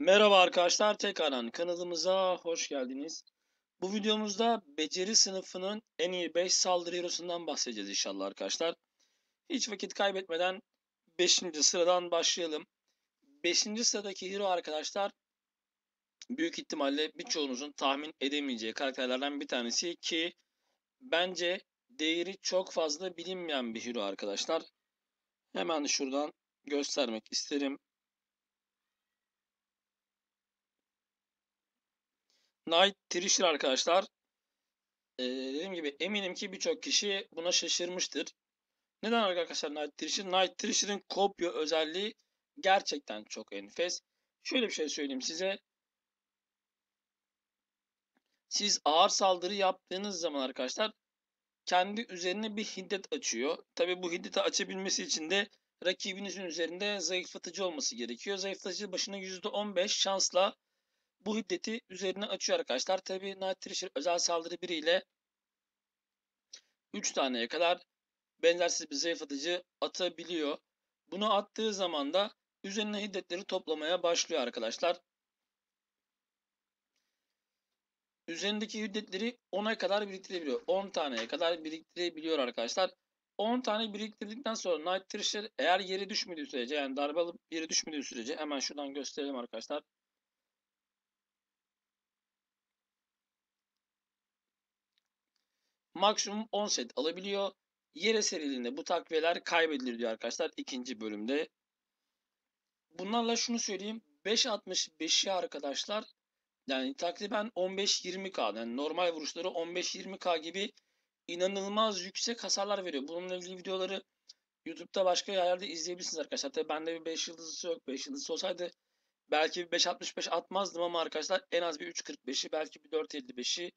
Merhaba arkadaşlar, tekrardan kanalımıza hoş geldiniz. Bu videomuzda beceri sınıfının en iyi 5 saldırı hero'sundan bahsedeceğiz inşallah arkadaşlar. Hiç vakit kaybetmeden 5. sıradan başlayalım. 5. sıradaki hero arkadaşlar büyük ihtimalle birçoğunuzun tahmin edemeyeceği karakterlerden bir tanesi ki bence değeri çok fazla bilinmeyen bir hero arkadaşlar. Hemen şuradan göstermek isterim. Night Thrasher arkadaşlar. Ee, dediğim gibi eminim ki birçok kişi buna şaşırmıştır. Neden arkadaşlar Night Thrasher? Night Thrasher'ın kopya özelliği gerçekten çok enfes. Şöyle bir şey söyleyeyim size. Siz ağır saldırı yaptığınız zaman arkadaşlar kendi üzerine bir hiddet açıyor. Tabi bu hiddeti açabilmesi için de rakibinizin üzerinde zayıflatıcı olması gerekiyor. Zayıflatıcı başına %15 şansla bu hiddeti üzerine açıyor arkadaşlar. Tabi Night Thrasher özel saldırı biriyle 3 taneye kadar benzersiz bir zayıflatıcı atabiliyor. Bunu attığı zaman da üzerine hiddetleri toplamaya başlıyor arkadaşlar. Üzerindeki hiddetleri 10'a kadar biriktirebiliyor. 10 taneye kadar biriktirebiliyor arkadaşlar. 10 tane biriktirdikten sonra Night Thrasher eğer yere düşmediği sürece yani darbe alıp yere düşmediği sürece hemen şuradan gösterelim arkadaşlar. Maksimum 10 set alabiliyor. Yere serildiğinde bu takviyeler kaybedilir diyor arkadaşlar ikinci bölümde. Bunlarla şunu söyleyeyim. 5.65'i arkadaşlar yani takriben 15-20k yani normal vuruşları 15-20k gibi inanılmaz yüksek hasarlar veriyor. Bununla ilgili videoları YouTube'da başka yerlerde izleyebilirsiniz arkadaşlar. Tabii bende bir 5 yıldızı yok. 5 yıldızı olsaydı belki bir 5.65 atmazdım ama arkadaşlar en az bir 3.45'i belki bir 4.55'i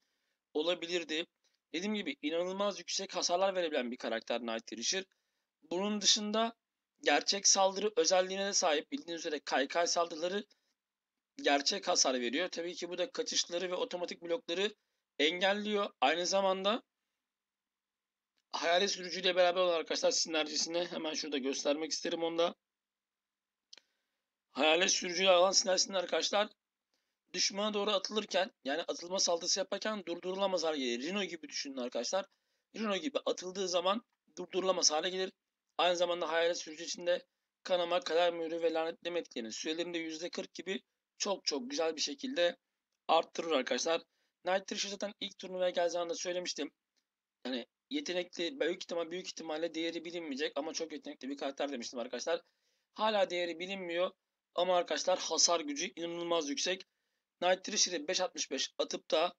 olabilirdi. Dediğim gibi inanılmaz yüksek hasarlar verebilen bir karakter Night Thrasher. Bunun dışında gerçek saldırı özelliğine de sahip. Bildiğiniz üzere kaykay saldırıları gerçek hasar veriyor. Tabii ki bu da kaçışları ve otomatik blokları engelliyor. Aynı zamanda hayalet sürücüyle beraber olan arkadaşlar sinerjisini hemen şurada göstermek isterim onda. Hayalet sürücüyle alan sinerjisini arkadaşlar düşmana doğru atılırken yani atılma saldırısı yaparken durdurulamaz hale gelir. Rino gibi düşünün arkadaşlar. Rino gibi atıldığı zaman durdurulamaz hale gelir. Aynı zamanda hayalet sürücü içinde kanama, kader mührü ve lanetleme etkilerini sürelerinde %40 gibi çok çok güzel bir şekilde arttırır arkadaşlar. Night Thrasher zaten ilk turnuvaya da söylemiştim. Yani yetenekli, büyük ihtimal büyük ihtimalle değeri bilinmeyecek ama çok yetenekli bir karakter demiştim arkadaşlar. Hala değeri bilinmiyor ama arkadaşlar hasar gücü inanılmaz yüksek. Thrasher'e 5.65 atıp da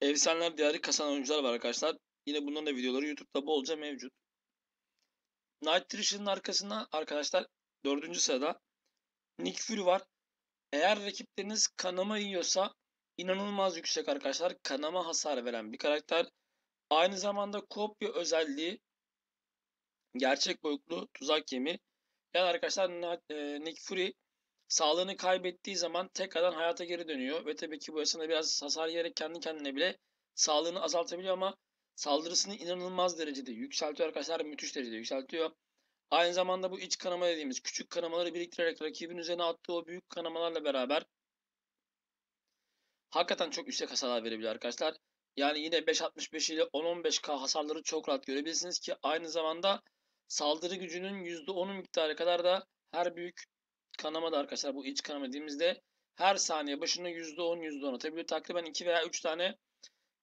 efsaneler diyarı kasan oyuncular var arkadaşlar. Yine bunların da videoları YouTube'da bolca mevcut. Night Thrasher'ın arkasında arkadaşlar 4. sırada Nick Fury var. Eğer rakipleriniz kanama yiyorsa inanılmaz yüksek arkadaşlar. Kanama hasar veren bir karakter. Aynı zamanda kopya özelliği gerçek boyutlu tuzak yemi. Yani arkadaşlar Nick Fury sağlığını kaybettiği zaman tekrardan hayata geri dönüyor. Ve tabii ki bu esnada biraz hasar yiyerek kendi kendine bile sağlığını azaltabiliyor ama saldırısını inanılmaz derecede yükseltiyor arkadaşlar. Müthiş derecede yükseltiyor. Aynı zamanda bu iç kanama dediğimiz küçük kanamaları biriktirerek rakibin üzerine attığı o büyük kanamalarla beraber hakikaten çok yüksek hasarlar verebiliyor arkadaşlar. Yani yine 5.65 ile 10-15k hasarları çok rahat görebilirsiniz ki aynı zamanda saldırı gücünün %10'u miktarı kadar da her büyük kanama da arkadaşlar bu iç kanama dediğimizde her saniye başına %10 %10 atabiliyor. Takriben 2 veya 3 tane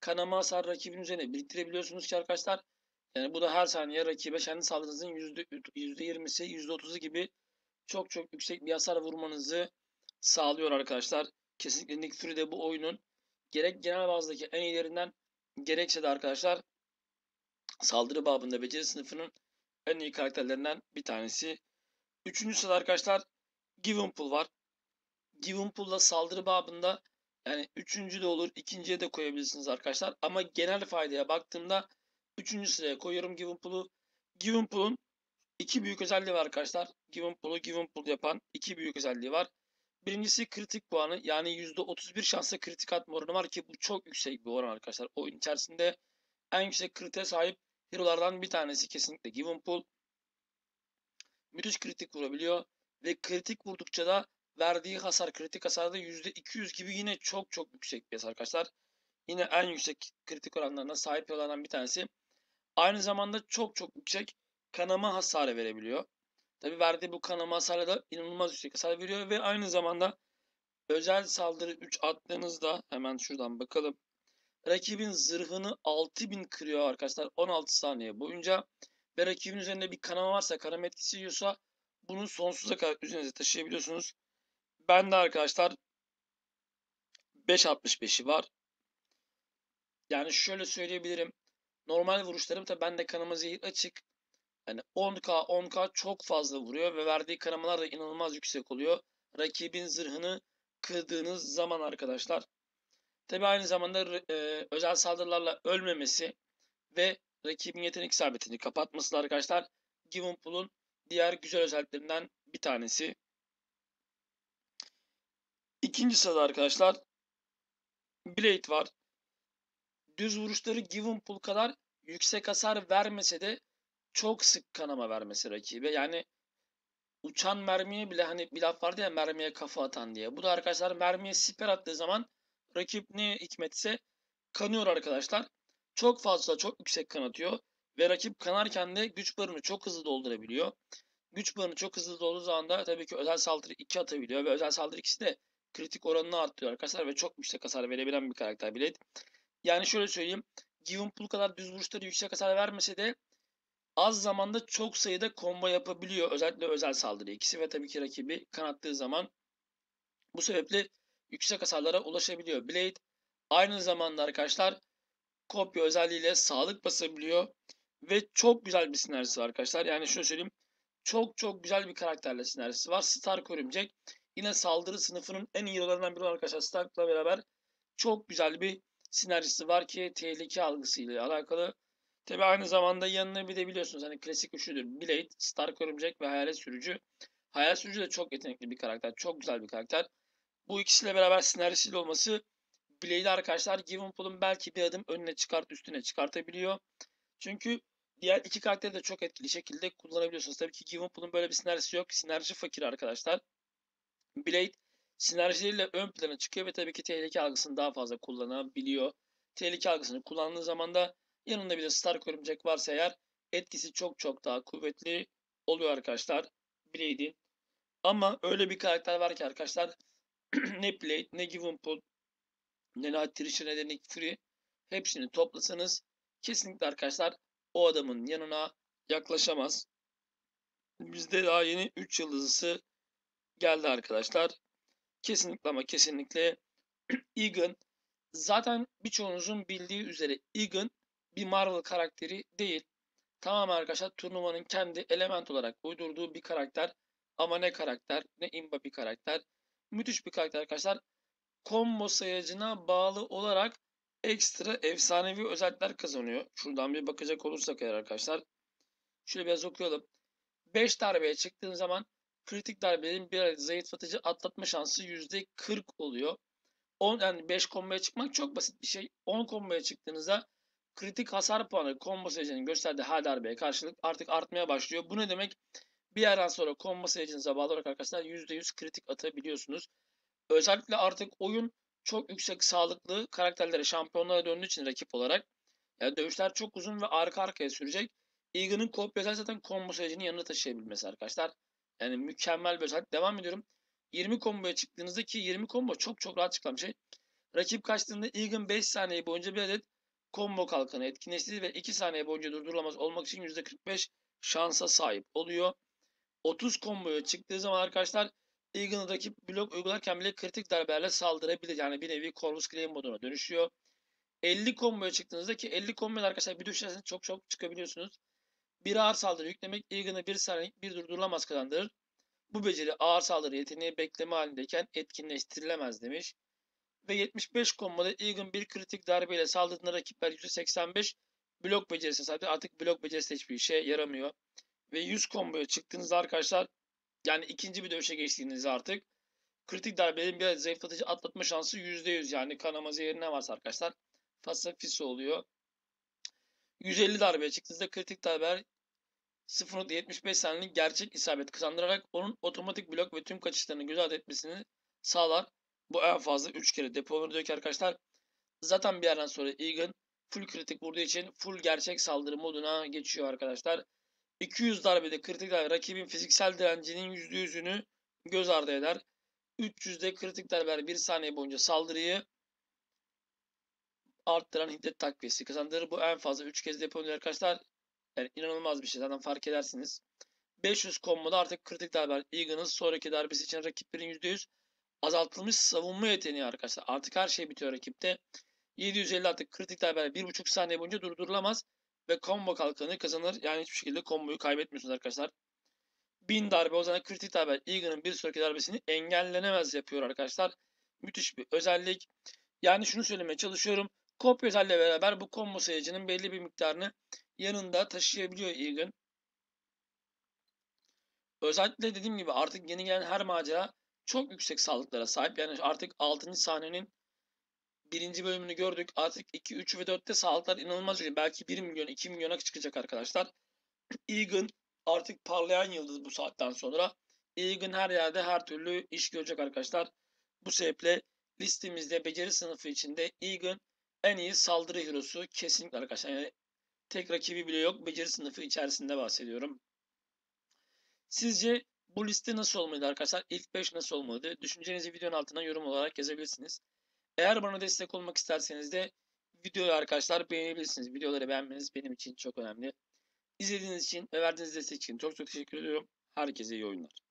kanama hasar rakibin üzerine biriktirebiliyorsunuz ki arkadaşlar. Yani bu da her saniye rakibe kendi saldırınızın %20'si %30'u gibi çok çok yüksek bir hasar vurmanızı sağlıyor arkadaşlar. Kesinlikle Nick Fury de bu oyunun gerek genel bazdaki en iyilerinden gerekse de arkadaşlar saldırı babında beceri sınıfının en iyi karakterlerinden bir tanesi. Üçüncü sırada arkadaşlar Givenpool var. Givenpool'la saldırı babında yani üçüncü de olur, ikinciye de koyabilirsiniz arkadaşlar. Ama genel faydaya baktığımda üçüncü sıraya koyuyorum Givenpool'u. Givenpool'un iki büyük özelliği var arkadaşlar. Givenpool'u Givenpool yapan iki büyük özelliği var. Birincisi kritik puanı yani %31 şansla kritik atma oranı var ki bu çok yüksek bir oran arkadaşlar. Oyun içerisinde en yüksek kritiğe sahip hero'lardan bir tanesi kesinlikle Givenpool. Müthiş kritik vurabiliyor ve kritik vurdukça da verdiği hasar kritik hasarda %200 gibi yine çok çok yüksek bir hasar arkadaşlar. Yine en yüksek kritik oranlarına sahip olan bir tanesi. Aynı zamanda çok çok yüksek kanama hasarı verebiliyor. Tabi verdiği bu kanama hasarı da inanılmaz yüksek hasar veriyor ve aynı zamanda özel saldırı 3 attığınızda hemen şuradan bakalım. Rakibin zırhını 6000 kırıyor arkadaşlar 16 saniye boyunca ve rakibin üzerinde bir kanama varsa kanama etkisi yiyorsa bunu sonsuza kadar üzerinize taşıyabiliyorsunuz. Ben de arkadaşlar 5.65'i var. Yani şöyle söyleyebilirim. Normal vuruşlarım tabi bende kanama zehir açık. Yani 10k 10k çok fazla vuruyor ve verdiği kanamalar da inanılmaz yüksek oluyor. Rakibin zırhını kırdığınız zaman arkadaşlar. Tabi aynı zamanda e, özel saldırılarla ölmemesi ve rakibin yetenek isabetini kapatması arkadaşlar. Given Pool'un diğer güzel özelliklerinden bir tanesi. İkinci sırada arkadaşlar Blade var. Düz vuruşları Given Pool kadar yüksek hasar vermese de çok sık kanama vermesi rakibe. Yani uçan mermiye bile hani bir laf vardı ya mermiye kafa atan diye. Bu da arkadaşlar mermiye siper attığı zaman rakip ne hikmetse kanıyor arkadaşlar. Çok fazla çok yüksek kanatıyor. Ve rakip kanarken de güç barını çok hızlı doldurabiliyor. Güç barını çok hızlı dolduğu zaman da tabii ki özel saldırı 2 atabiliyor. Ve özel saldırı ikisi de kritik oranını arttırıyor arkadaşlar. Ve çok yüksek hasar verebilen bir karakter Blade. Yani şöyle söyleyeyim. Given Pool kadar düz vuruşları yüksek hasar vermese de az zamanda çok sayıda combo yapabiliyor. Özellikle özel saldırı ikisi ve tabii ki rakibi kanattığı zaman bu sebeple yüksek hasarlara ulaşabiliyor. Blade aynı zamanda arkadaşlar kopya özelliğiyle sağlık basabiliyor ve çok güzel bir sinerjisi var arkadaşlar. Yani şöyle söyleyeyim çok çok güzel bir karakterle sinerjisi var. Stark örümcek yine saldırı sınıfının en iyi yollarından biri arkadaşlar. Stark'la beraber çok güzel bir sinerjisi var ki tehlike algısıyla alakalı. Tabi aynı zamanda yanına bir de biliyorsunuz hani klasik üçlüdür. Blade, Stark Örümcek ve Hayalet Sürücü. Hayalet Sürücü de çok yetenekli bir karakter. Çok güzel bir karakter. Bu ikisiyle beraber sinerjisiyle olması Blade'i arkadaşlar Givenpool'un belki bir adım önüne çıkart üstüne çıkartabiliyor. Çünkü diğer iki karakteri de çok etkili şekilde kullanabiliyorsunuz. Tabii ki Givenpool'un böyle bir sinerjisi yok. Sinerji fakir arkadaşlar. Blade sinerjileriyle ön plana çıkıyor ve tabii ki tehlike algısını daha fazla kullanabiliyor. Tehlike algısını kullandığı zaman da yanında bir de Stark örümcek varsa eğer etkisi çok çok daha kuvvetli oluyor arkadaşlar Blade'in. Ama öyle bir karakter var ki arkadaşlar ne Blade ne Givenpool ne Night ne de Nick Fury hepsini toplasanız kesinlikle arkadaşlar o adamın yanına yaklaşamaz. Bizde daha yeni 3 yıldızlısı geldi arkadaşlar. Kesinlikle ama kesinlikle Egan zaten birçoğunuzun bildiği üzere Egan bir Marvel karakteri değil. Tamamen arkadaşlar turnuvanın kendi element olarak uydurduğu bir karakter. Ama ne karakter ne imba bir karakter. Müthiş bir karakter arkadaşlar. Combo sayacına bağlı olarak ekstra efsanevi özellikler kazanıyor. Şuradan bir bakacak olursak eğer arkadaşlar. Şöyle biraz okuyalım. 5 darbeye çıktığın zaman kritik darbelerin bir adet zayıflatıcı atlatma şansı %40 oluyor. 10 yani 5 komboya çıkmak çok basit bir şey. 10 komboya çıktığınızda kritik hasar puanı combo sayıcının gösterdiği her darbeye karşılık artık artmaya başlıyor. Bu ne demek? Bir yerden sonra combo sayıcınıza bağlı olarak arkadaşlar %100 kritik atabiliyorsunuz. Özellikle artık oyun çok yüksek sağlıklı karakterlere, şampiyonlara döndüğü için rakip olarak yani dövüşler çok uzun ve arka arkaya sürecek. Egan'ın kopya zaten combo sayıcının yanında taşıyabilmesi arkadaşlar. Yani mükemmel bir özellik. Devam ediyorum. 20 komboya çıktığınızda ki 20 combo çok çok rahat çıkan bir şey. Rakip kaçtığında Egan 5 saniye boyunca bir adet combo kalkanı etkinleştirdi ve 2 saniye boyunca durdurulamaz olmak için %45 şansa sahip oluyor. 30 komboya çıktığı zaman arkadaşlar Egan'ı rakip blok uygularken bile kritik darbelerle saldırabilir. Yani bir nevi Corvus Claim moduna dönüşüyor. 50 komboya çıktığınızda ki 50 komboya arkadaşlar bir düşerseniz çok çok çıkabiliyorsunuz. Bir ağır saldırı yüklemek Egan'ı bir saniyelik bir durdurulamaz kazandırır. Bu beceri ağır saldırı yeteneği bekleme halindeyken etkinleştirilemez demiş. Ve 75 komboda Egan bir kritik darbeyle saldırdığında rakipler %85 blok becerisine sahip. Artık blok becerisi hiçbir işe yaramıyor. Ve 100 komboya çıktığınızda arkadaşlar yani ikinci bir dövüşe geçtiğinizde artık kritik darbelerin bir zayıflatıcı atlatma şansı %100 yani kanama zehirine varsa arkadaşlar Fasafisi oluyor. 150 darbeye çıktığınızda kritik darbeler 0.75 saniyelik gerçek isabet kazandırarak onun otomatik blok ve tüm kaçışlarını göz ardı etmesini sağlar. Bu en fazla 3 kere depo diyor ki arkadaşlar. Zaten bir yerden sonra Egan full kritik vurduğu için full gerçek saldırı moduna geçiyor arkadaşlar. 200 darbede kritik darbe rakibin fiziksel direncinin %100'ünü göz ardı eder. 300'de kritik darbeler 1 saniye boyunca saldırıyı arttıran hiddet takviyesi kazandırır. Bu en fazla 3 kez depo arkadaşlar. Yani inanılmaz bir şey. Zaten fark edersiniz. 500 komboda artık kritik darbeler Egan'ın sonraki darbesi için rakiplerin %100 azaltılmış savunma yeteneği arkadaşlar. Artık her şey bitiyor rakipte. 750 artık kritik darbeler 1.5 saniye boyunca durdurulamaz ve combo kalkanı kazanır. Yani hiçbir şekilde komboyu kaybetmiyorsunuz arkadaşlar. 1000 darbe o zaman kritik darbe Egan'ın bir sonraki darbesini engellenemez yapıyor arkadaşlar. Müthiş bir özellik. Yani şunu söylemeye çalışıyorum. Kopya özelliğiyle beraber bu combo sayıcının belli bir miktarını yanında taşıyabiliyor Egan. Özellikle dediğim gibi artık yeni gelen her macera çok yüksek sağlıklara sahip. Yani artık 6. sahnenin birinci bölümünü gördük. Artık 2, 3 ve 4'te sağlıklar inanılmaz yüksek. Belki 1 milyon, 2 milyona çıkacak arkadaşlar. Egan artık parlayan yıldız bu saatten sonra. Egan her yerde her türlü iş görecek arkadaşlar. Bu sebeple listemizde beceri sınıfı içinde Egan en iyi saldırı hero'su kesinlikle arkadaşlar. Yani tek rakibi bile yok. Beceri sınıfı içerisinde bahsediyorum. Sizce bu liste nasıl olmalı arkadaşlar? İlk 5 nasıl olmalı? Düşüncenizi videonun altına yorum olarak yazabilirsiniz. Eğer bana destek olmak isterseniz de videoyu arkadaşlar beğenebilirsiniz. Videoları beğenmeniz benim için çok önemli. İzlediğiniz için ve verdiğiniz destek için çok çok teşekkür ediyorum. Herkese iyi oyunlar.